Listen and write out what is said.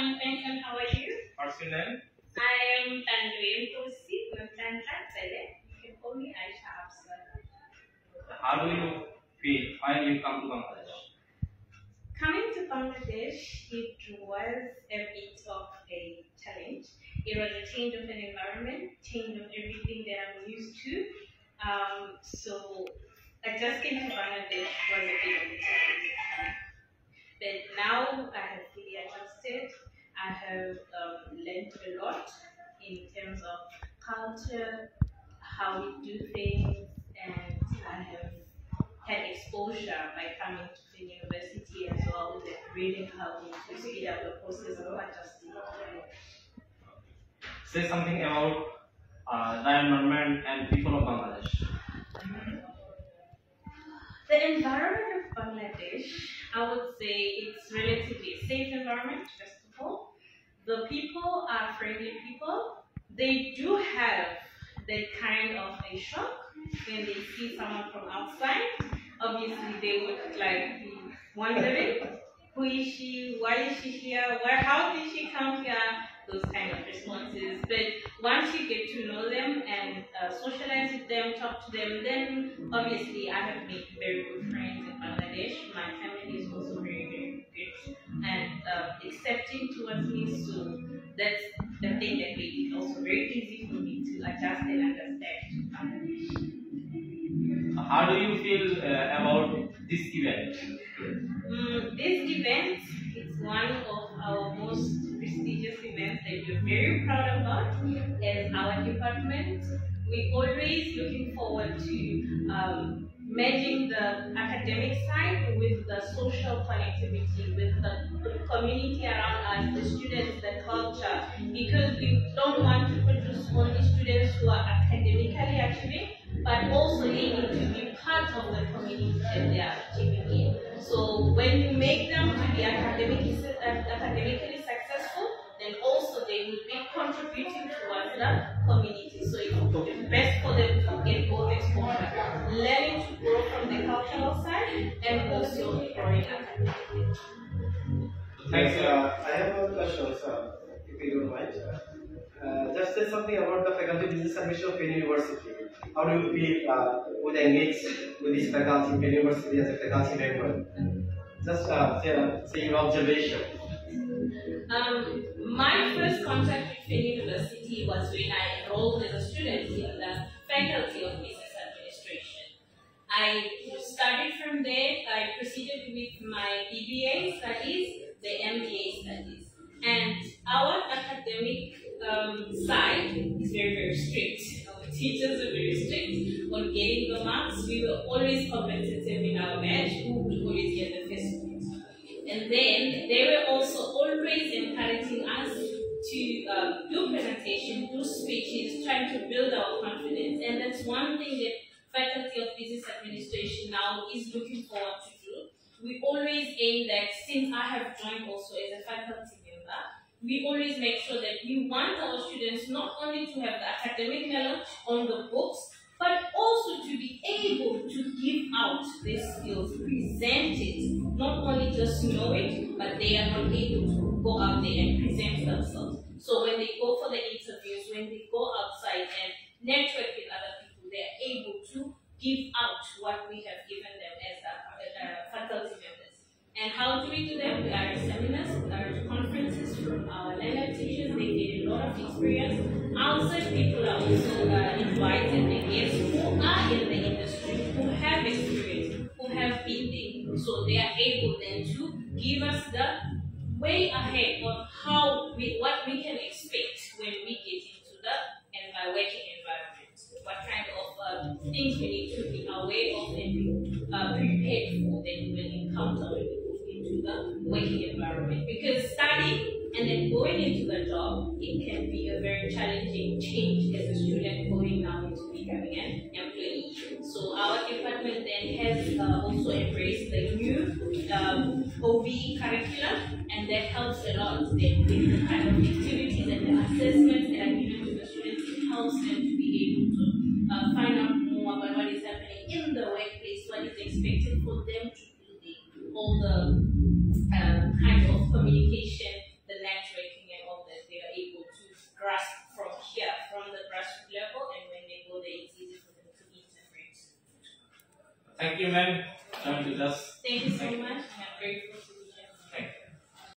thanks. And how are you? What's your name? I am Tanduim Tosi from Tantra You can call me Ayesha Absar. How do you feel when you come to Bangladesh? Coming to Bangladesh, it was a bit of a challenge. It was a change of an environment, change of everything that I'm used to. Um, so adjusting to Bangladesh was a bit of a challenge. But now I have adjusted. I have um, learned a lot in terms of culture, how we do things, and I have had exposure by coming to the university as well that really helped me to speed up the process of adjusting. Say something about uh, the environment and people of Bangladesh. The environment of Bangladesh, I would say it's relatively a safe environment, first of all. The people are friendly people. They do have that kind of a shock when they see someone from outside. Obviously, they would like be wondering, who is she? Why is she here? Where? How did she come here? Those kind of responses. But once you get to know them and uh, socialize with them, talk to them, then obviously I have made very good friends in Bangladesh. My family is accepting towards me. So that's the thing that made it also very easy for me to adjust and understand. How do you feel uh, about this event? Mm, this event is one of our most prestigious events that we're very proud about as our department. We're always looking forward to um, merging the academic side with the social connectivity, community around us, the students, the culture, because we don't want to produce only students who are academically achieving, but also aiming to be part of the community that they are achieving in. So when we make them to be academically, academically successful, then also they will be contributing towards the community. Thanks. Uh, I have one question, sir, if you don't mind. Uh, just say something about the faculty of business admission of Feni University. How do you feel uh, would engage with this faculty, Feni University as a faculty member? Just uh, say, say your observation. Um, my first contact with Feni University was when I enrolled as a student in the Faculty of Business Administration. I my BBA studies, the MBA studies. And our academic um, side is very, very strict. Our teachers are very strict on getting the marks. We were always competitive in our match, who would always get the first point. And then they were also always encouraging us to uh, do presentation, do speeches, trying to build our confidence. And that's one thing that Faculty of Business Administration now is looking forward to. We always aim that since I have joined also as a faculty member, we always make sure that we want our students not only to have the academic knowledge on the books, but also to be able to give out their skills, present it, not only just know it, but they are not able to go out there and present themselves. So when they go for the interviews, when they go outside and network with other people, they are able to give out what we have given them as a, uh, faculty members. And how do we do that? We are seminars, we are conferences from our learner teachers, they get a lot of experience. Outside people are also uh, invited, the guests who are in the industry, who have experience, who have been there. So they are able then to give us the way ahead of how we, what we can expect when we get into the working environment. What kind of uh, things we need to be aware of and be uh, prepared for that we will encounter when we go into the working environment. Because studying and then going into the job, it can be a very challenging change as a student going now into becoming an employee. So our department then has uh, also embraced the new um, curriculum, and that helps a lot then with the kind of activities and the assessments that are given to the students. It helps them to be able to uh, find out more about what is happening in the workplace, what is expected for them to all the um, kind of communication, the networking and all that, they are able to grasp from here, from the grassroots level, and when they go there, it's easy for them to integrate. Thank you, ma'am. Thank you so much. I'm grateful.